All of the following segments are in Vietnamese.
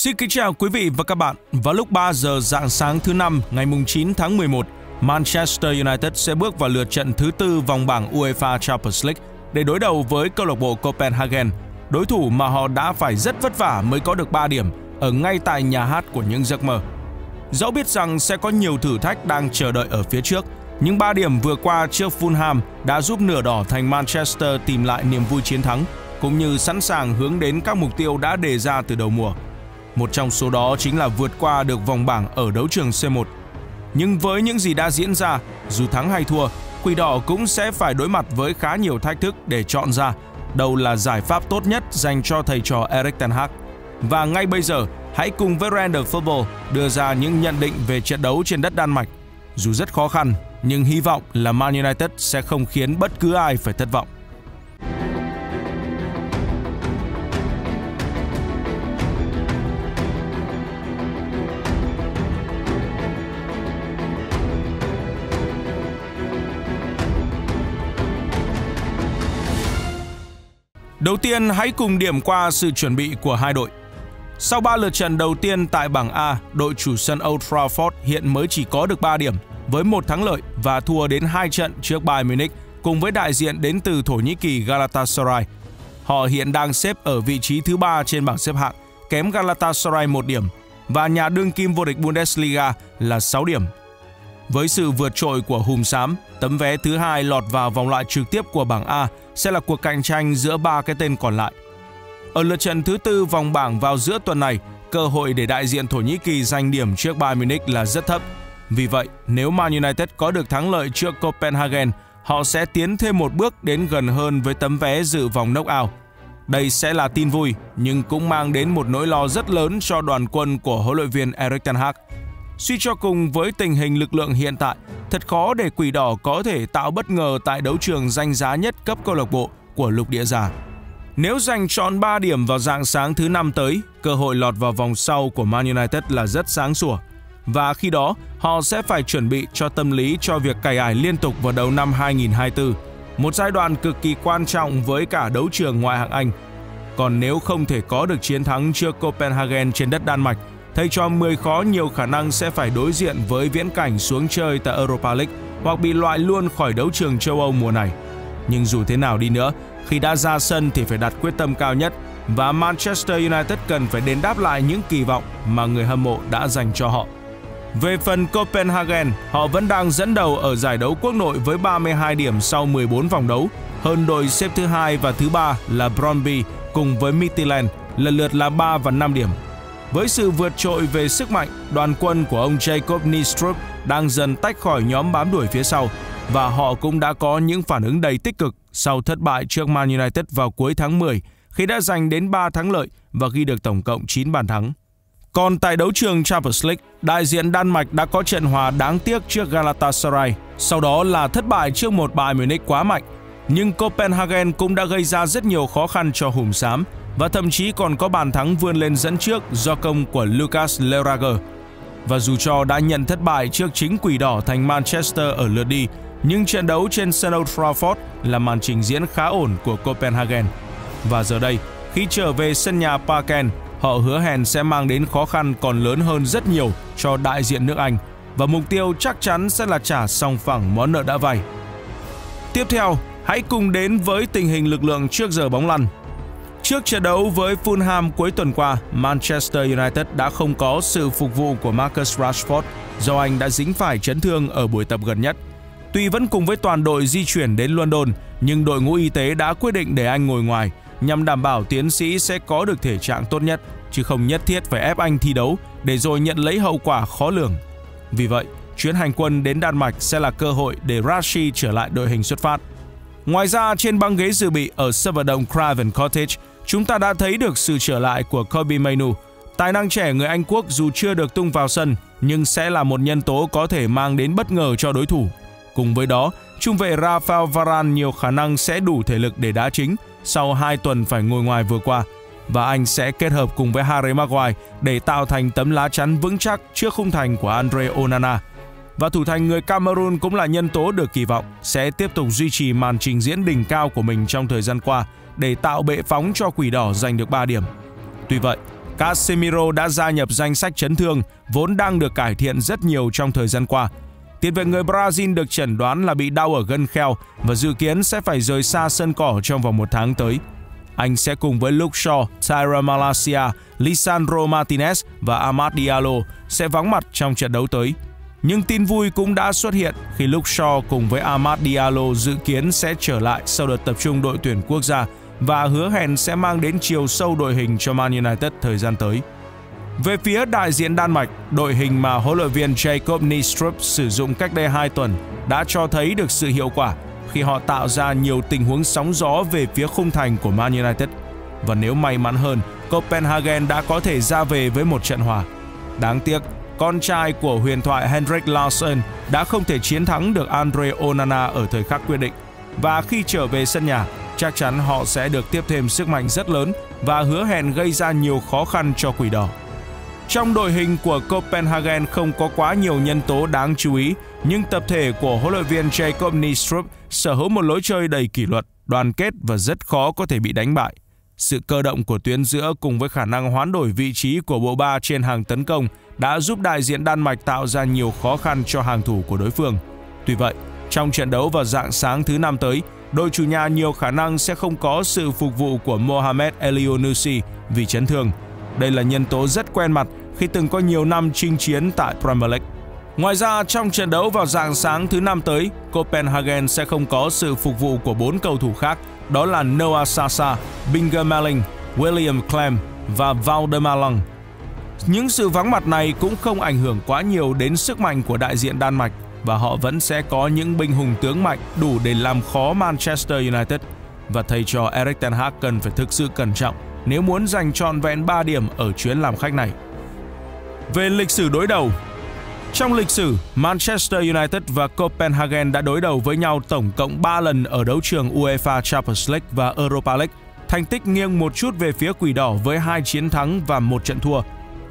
Xin kính chào quý vị và các bạn. Vào lúc 3 giờ dạng sáng thứ năm ngày 9 tháng 11, Manchester United sẽ bước vào lượt trận thứ tư vòng bảng UEFA Champions League để đối đầu với câu lạc bộ Copenhagen, đối thủ mà họ đã phải rất vất vả mới có được 3 điểm ở ngay tại nhà hát của những giấc mơ. Dẫu biết rằng sẽ có nhiều thử thách đang chờ đợi ở phía trước, nhưng 3 điểm vừa qua trước Fulham đã giúp nửa đỏ thành Manchester tìm lại niềm vui chiến thắng cũng như sẵn sàng hướng đến các mục tiêu đã đề ra từ đầu mùa. Một trong số đó chính là vượt qua được vòng bảng ở đấu trường C1. Nhưng với những gì đã diễn ra, dù thắng hay thua, Quỷ Đỏ cũng sẽ phải đối mặt với khá nhiều thách thức để chọn ra đâu là giải pháp tốt nhất dành cho thầy trò Erik ten Hag. Và ngay bây giờ, hãy cùng với Render Football đưa ra những nhận định về trận đấu trên đất Đan Mạch. Dù rất khó khăn, nhưng hy vọng là Man United sẽ không khiến bất cứ ai phải thất vọng. Đầu tiên, hãy cùng điểm qua sự chuẩn bị của hai đội. Sau 3 lượt trận đầu tiên tại bảng A, đội chủ sân Old Trafford hiện mới chỉ có được 3 điểm với một thắng lợi và thua đến 2 trận trước Bayern Munich cùng với đại diện đến từ Thổ Nhĩ Kỳ Galatasaray. Họ hiện đang xếp ở vị trí thứ 3 trên bảng xếp hạng, kém Galatasaray 1 điểm và nhà đương kim vô địch Bundesliga là 6 điểm. Với sự vượt trội của Hùm Xám, tấm vé thứ hai lọt vào vòng loại trực tiếp của bảng A sẽ là cuộc cạnh tranh giữa ba cái tên còn lại. Ở lượt trận thứ tư vòng bảng vào giữa tuần này, cơ hội để đại diện Thổ Nhĩ Kỳ giành điểm trước Bayern Munich là rất thấp. Vì vậy, nếu Man United có được thắng lợi trước Copenhagen, họ sẽ tiến thêm một bước đến gần hơn với tấm vé dự vòng knock-out. Đây sẽ là tin vui, nhưng cũng mang đến một nỗi lo rất lớn cho đoàn quân của huấn luyện viên Erik ten Hag. Suy cho cùng với tình hình lực lượng hiện tại, thật khó để Quỷ Đỏ có thể tạo bất ngờ tại đấu trường danh giá nhất cấp câu lạc bộ của lục địa già. Nếu giành trọn 3 điểm vào dạng sáng thứ năm tới, cơ hội lọt vào vòng sau của Man United là rất sáng sủa. Và khi đó, họ sẽ phải chuẩn bị cho tâm lý cho việc cày ải liên tục vào đầu năm 2024, một giai đoạn cực kỳ quan trọng với cả đấu trường ngoại hạng Anh. Còn nếu không thể có được chiến thắng trước Copenhagen trên đất Đan Mạch, thầy trò 10 khó nhiều khả năng sẽ phải đối diện với viễn cảnh xuống chơi tại Europa League hoặc bị loại luôn khỏi đấu trường châu Âu mùa này. Nhưng dù thế nào đi nữa, khi đã ra sân thì phải đặt quyết tâm cao nhất và Manchester United cần phải đền đáp lại những kỳ vọng mà người hâm mộ đã dành cho họ. Về phần Copenhagen, họ vẫn đang dẫn đầu ở giải đấu quốc nội với 32 điểm sau 14 vòng đấu, hơn đội xếp thứ hai và thứ ba là Brøndby cùng với Midtjylland lần lượt là 3 và 5 điểm. Với sự vượt trội về sức mạnh, đoàn quân của ông Jacob Nistrup đang dần tách khỏi nhóm bám đuổi phía sau và họ cũng đã có những phản ứng đầy tích cực sau thất bại trước Man United vào cuối tháng 10 khi đã giành đến 3 thắng lợi và ghi được tổng cộng 9 bàn thắng. Còn tại đấu trường Champions League, đại diện Đan Mạch đã có trận hòa đáng tiếc trước Galatasaray, sau đó là thất bại trước một Bayern Munich quá mạnh. Nhưng Copenhagen cũng đã gây ra rất nhiều khó khăn cho Hùng Xám và thậm chí còn có bàn thắng vươn lên dẫn trước do công của Lucas Lerager. Và dù cho đã nhận thất bại trước chính quỷ đỏ thành Manchester ở lượt đi, nhưng trận đấu trên sân Old Trafford là màn trình diễn khá ổn của Copenhagen. Và giờ đây, khi trở về sân nhà Parken, họ hứa hẹn sẽ mang đến khó khăn còn lớn hơn rất nhiều cho đại diện nước Anh và mục tiêu chắc chắn sẽ là trả xong phẳng món nợ đã vay. Tiếp theo, hãy cùng đến với tình hình lực lượng trước giờ bóng lăn. Trước trận đấu với Fulham cuối tuần qua, Manchester United đã không có sự phục vụ của Marcus Rashford do anh đã dính phải chấn thương ở buổi tập gần nhất. Tuy vẫn cùng với toàn đội di chuyển đến London, nhưng đội ngũ y tế đã quyết định để anh ngồi ngoài nhằm đảm bảo tiến sĩ sẽ có được thể trạng tốt nhất, chứ không nhất thiết phải ép anh thi đấu để rồi nhận lấy hậu quả khó lường. Vì vậy, chuyến hành quân đến Đan Mạch sẽ là cơ hội để Rashi trở lại đội hình xuất phát. Ngoài ra, trên băng ghế dự bị ở sân vận động Craven Cottage, chúng ta đã thấy được sự trở lại của Kobe Mainu. Tài năng trẻ người Anh Quốc dù chưa được tung vào sân, nhưng sẽ là một nhân tố có thể mang đến bất ngờ cho đối thủ. Cùng với đó, trung vệ Rafael Varane nhiều khả năng sẽ đủ thể lực để đá chính sau 2 tuần phải ngồi ngoài vừa qua và anh sẽ kết hợp cùng với Harry Maguire để tạo thành tấm lá chắn vững chắc trước khung thành của Andre Onana. Và thủ thành người Cameroon cũng là nhân tố được kỳ vọng sẽ tiếp tục duy trì màn trình diễn đỉnh cao của mình trong thời gian qua để tạo bệ phóng cho quỷ đỏ giành được 3 điểm. Tuy vậy, Casemiro đã gia nhập danh sách chấn thương vốn đang được cải thiện rất nhiều trong thời gian qua. Tiền vệ người Brazil được chẩn đoán là bị đau ở gân kheo và dự kiến sẽ phải rời xa sân cỏ trong vòng một tháng tới. Anh sẽ cùng với Luke Shaw, Tyra Malasia, Lisandro Martinez và Amad Diallo sẽ vắng mặt trong trận đấu tới. Nhưng tin vui cũng đã xuất hiện khi Luke Shaw cùng với Amad Diallo dự kiến sẽ trở lại sau đợt tập trung đội tuyển quốc gia và hứa hẹn sẽ mang đến chiều sâu đội hình cho Man United thời gian tới. Về phía đại diện Đan Mạch, đội hình mà huấn luyện viên Jacob Nistrup sử dụng cách đây 2 tuần đã cho thấy được sự hiệu quả khi họ tạo ra nhiều tình huống sóng gió về phía khung thành của Man United. Và nếu may mắn hơn, Copenhagen đã có thể ra về với một trận hòa. Đáng tiếc, con trai của huyền thoại Henrik Larsson đã không thể chiến thắng được Andre Onana ở thời khắc quyết định. Và khi trở về sân nhà, chắc chắn họ sẽ được tiếp thêm sức mạnh rất lớn và hứa hẹn gây ra nhiều khó khăn cho Quỷ Đỏ. Trong đội hình của Copenhagen không có quá nhiều nhân tố đáng chú ý, nhưng tập thể của huấn luyện viên Jacob Nistrup sở hữu một lối chơi đầy kỷ luật, đoàn kết và rất khó có thể bị đánh bại. Sự cơ động của tuyến giữa cùng với khả năng hoán đổi vị trí của bộ ba trên hàng tấn công đã giúp đại diện Đan Mạch tạo ra nhiều khó khăn cho hàng thủ của đối phương. Tuy vậy, trong trận đấu vào dạng sáng thứ năm tới, đội chủ nhà nhiều khả năng sẽ không có sự phục vụ của Mohamed Elionusi vì chấn thương. Đây là nhân tố rất quen mặt khi từng có nhiều năm chinh chiến tại Premier League. Ngoài ra, trong trận đấu vào dạng sáng thứ năm tới, Copenhagen sẽ không có sự phục vụ của bốn cầu thủ khác, đó là Noah Sasa, Binger Malling, William Clem và Valdemar Lang. Những sự vắng mặt này cũng không ảnh hưởng quá nhiều đến sức mạnh của đại diện Đan Mạch và họ vẫn sẽ có những binh hùng tướng mạnh đủ để làm khó Manchester United. Và thầy trò Erik ten Hag cần phải thực sự cẩn trọng nếu muốn giành trọn vẹn 3 điểm ở chuyến làm khách này. Về lịch sử đối đầu, trong lịch sử, Manchester United và Copenhagen đã đối đầu với nhau tổng cộng 3 lần ở đấu trường UEFA Champions League và Europa League. Thành tích nghiêng một chút về phía Quỷ Đỏ với hai chiến thắng và một trận thua.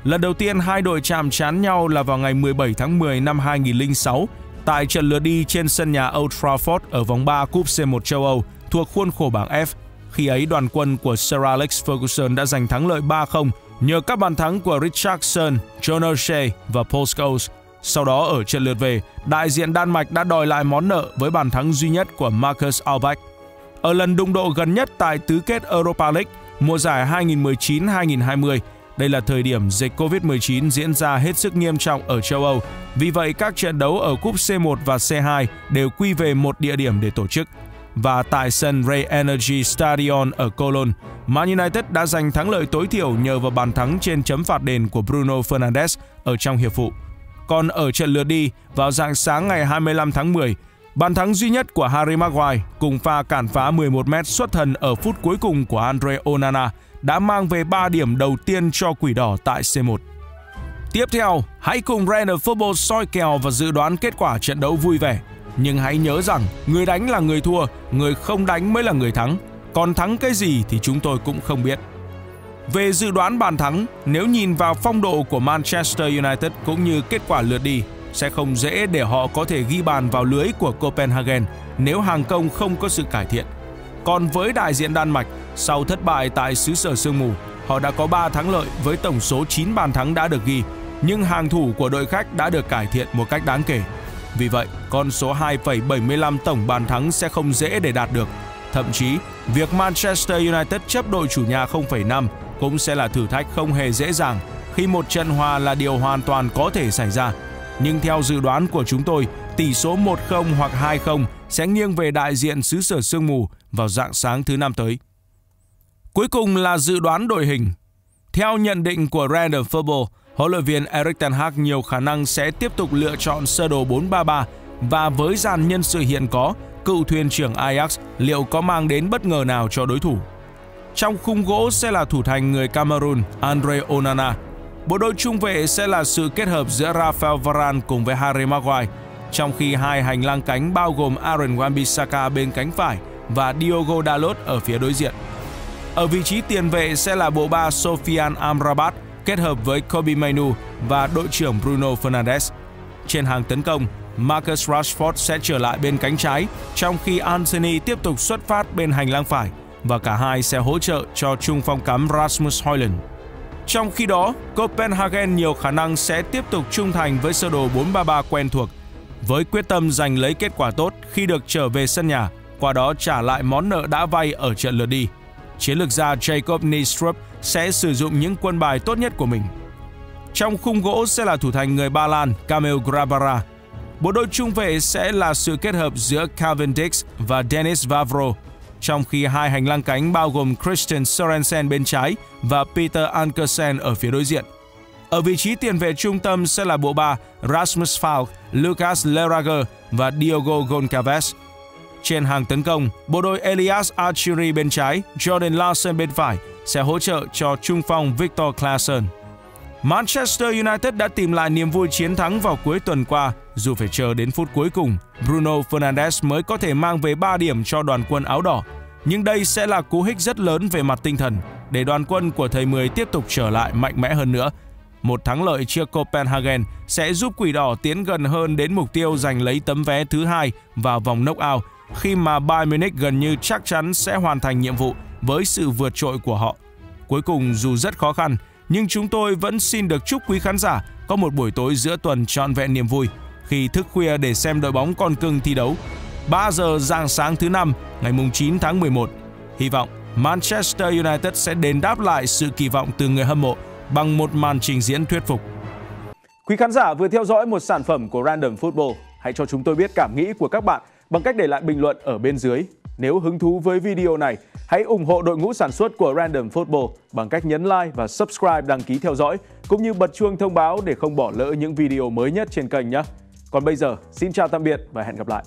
Lần đầu tiên hai đội chạm trán nhau là vào ngày 17 tháng 10 năm 2006 tại trận lượt đi trên sân nhà Old Trafford ở vòng 3 Cúp C1 châu Âu thuộc khuôn khổ bảng F. Khi ấy đoàn quân của Sir Alex Ferguson đã giành thắng lợi 3-0 nhờ các bàn thắng của Richardson, John O'Shea và Paul Scholes. Sau đó ở trận lượt về, đại diện Đan Mạch đã đòi lại món nợ với bàn thắng duy nhất của Marcus Albeck. Ở lần đụng độ gần nhất tại tứ kết Europa League mùa giải 2019-2020, đây là thời điểm dịch Covid-19 diễn ra hết sức nghiêm trọng ở châu Âu. Vì vậy, các trận đấu ở cúp C1 và C2 đều quy về một địa điểm để tổ chức. Và tại sân Ray Energy Stadion ở Cologne, Man United đã giành thắng lợi tối thiểu nhờ vào bàn thắng trên chấm phạt đền của Bruno Fernandes ở trong hiệp phụ. Còn ở trận lượt đi, vào dạng sáng ngày 25 tháng 10, bàn thắng duy nhất của Harry Maguire cùng pha cản phá 11m xuất thần ở phút cuối cùng của Andre Onana đã mang về 3 điểm đầu tiên cho Quỷ Đỏ tại C1. Tiếp theo, hãy cùng Renner Football soi kèo và dự đoán kết quả trận đấu vui vẻ. Nhưng hãy nhớ rằng, người đánh là người thua, người không đánh mới là người thắng. Còn thắng cái gì thì chúng tôi cũng không biết. Về dự đoán bàn thắng, nếu nhìn vào phong độ của Manchester United cũng như kết quả lượt đi, sẽ không dễ để họ có thể ghi bàn vào lưới của Copenhagen nếu hàng công không có sự cải thiện. Còn với đại diện Đan Mạch, sau thất bại tại xứ sở sương mù, họ đã có 3 thắng lợi với tổng số 9 bàn thắng đã được ghi, nhưng hàng thủ của đội khách đã được cải thiện một cách đáng kể. Vì vậy, con số 2,75 tổng bàn thắng sẽ không dễ để đạt được. Thậm chí, việc Manchester United chấp đội chủ nhà 0,5 cũng sẽ là thử thách không hề dễ dàng khi một trận hòa là điều hoàn toàn có thể xảy ra. Nhưng theo dự đoán của chúng tôi, tỷ số 1-0 hoặc 2-0 sẽ nghiêng về đại diện xứ sở sương mù vào dạng sáng thứ năm tới. Cuối cùng là dự đoán đội hình. Theo nhận định của Random Football, huấn luyện viên Erik ten Hag nhiều khả năng sẽ tiếp tục lựa chọn sơ đồ 4-3-3 và với dàn nhân sự hiện có, cựu thuyền trưởng Ajax liệu có mang đến bất ngờ nào cho đối thủ. Trong khung gỗ sẽ là thủ thành người Cameroon Andre Onana. Bộ đôi trung vệ sẽ là sự kết hợp giữa Rafael Varane cùng với Harry Maguire, trong khi hai hành lang cánh bao gồm Aaron Wan-Bissaka bên cánh phải và Diogo Dalot ở phía đối diện. Ở vị trí tiền vệ sẽ là bộ ba Sofian Amrabat kết hợp với Kobe Mainu và đội trưởng Bruno Fernandes. Trên hàng tấn công, Marcus Rashford sẽ trở lại bên cánh trái, trong khi Anthony tiếp tục xuất phát bên hành lang phải và cả hai sẽ hỗ trợ cho trung phong cắm Rasmus Højlund. Trong khi đó, Copenhagen nhiều khả năng sẽ tiếp tục trung thành với sơ đồ 4-3-3 quen thuộc, với quyết tâm giành lấy kết quả tốt khi được trở về sân nhà, qua đó trả lại món nợ đã vay ở trận lượt đi. Chiến lược gia Jacob Nistrup sẽ sử dụng những quân bài tốt nhất của mình. Trong khung gỗ sẽ là thủ thành người Ba Lan Kamil Grabara. Bộ đôi trung vệ sẽ là sự kết hợp giữa Calvin Dix và Dennis Vavro, trong khi hai hành lang cánh bao gồm Christian Sorensen bên trái và Peter Ankersen ở phía đối diện. Ở vị trí tiền vệ trung tâm sẽ là bộ ba Rasmus Falk, Lucas Lerager và Diogo Goncalves. Trên hàng tấn công, bộ đôi Elias Archery bên trái, Jordan Larson bên phải sẽ hỗ trợ cho trung phong Victor Claesson. Manchester United đã tìm lại niềm vui chiến thắng vào cuối tuần qua, dù phải chờ đến phút cuối cùng, Bruno Fernandes mới có thể mang về 3 điểm cho đoàn quân áo đỏ. Nhưng đây sẽ là cú hích rất lớn về mặt tinh thần để đoàn quân của thầy Mười tiếp tục trở lại mạnh mẽ hơn nữa. Một thắng lợi trước Copenhagen sẽ giúp Quỷ Đỏ tiến gần hơn đến mục tiêu giành lấy tấm vé thứ hai vào vòng knock-out khi mà Bayern Munich gần như chắc chắn sẽ hoàn thành nhiệm vụ với sự vượt trội của họ. Cuối cùng dù rất khó khăn, nhưng chúng tôi vẫn xin được chúc quý khán giả có một buổi tối giữa tuần trọn vẹn niềm vui khi thức khuya để xem đội bóng con cưng thi đấu. 3 giờ dạng sáng thứ năm ngày 9 tháng 11. Hy vọng Manchester United sẽ đền đáp lại sự kỳ vọng từ người hâm mộ bằng một màn trình diễn thuyết phục. Quý khán giả vừa theo dõi một sản phẩm của Random Football. Hãy cho chúng tôi biết cảm nghĩ của các bạn bằng cách để lại bình luận ở bên dưới. Nếu hứng thú với video này, hãy ủng hộ đội ngũ sản xuất của Random Football bằng cách nhấn like và subscribe đăng ký theo dõi, cũng như bật chuông thông báo để không bỏ lỡ những video mới nhất trên kênh nhé. Còn bây giờ, xin chào tạm biệt và hẹn gặp lại.